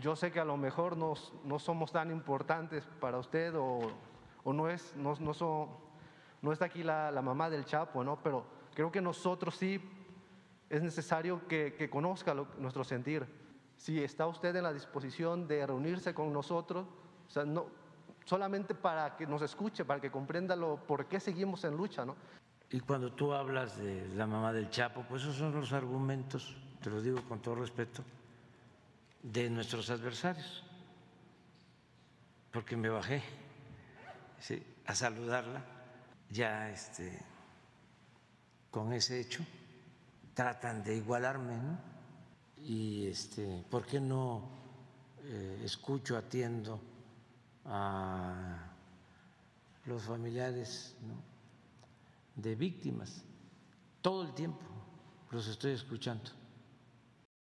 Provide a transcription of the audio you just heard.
yo sé que a lo mejor no, no somos tan importantes para usted o, o no, es, no, no, son, no está aquí la, la, mamá del Chapo, ¿no? pero creo que nosotros sí es necesario que, que conozca lo, nuestro sentir. Si está usted en la disposición de reunirse con nosotros, o sea, no, solamente para que nos escuche, para que comprenda lo, por qué seguimos en lucha. ¿no? Y cuando tú hablas de la mamá del Chapo, pues esos son los argumentos, te lo digo con todo respeto, de nuestros adversarios, porque me bajé a saludarla ya este, con ese hecho, tratan de igualarme. Y este, ¿por qué no eh, escucho, atiendo a los familiares de víctimas? Todo el tiempo los estoy escuchando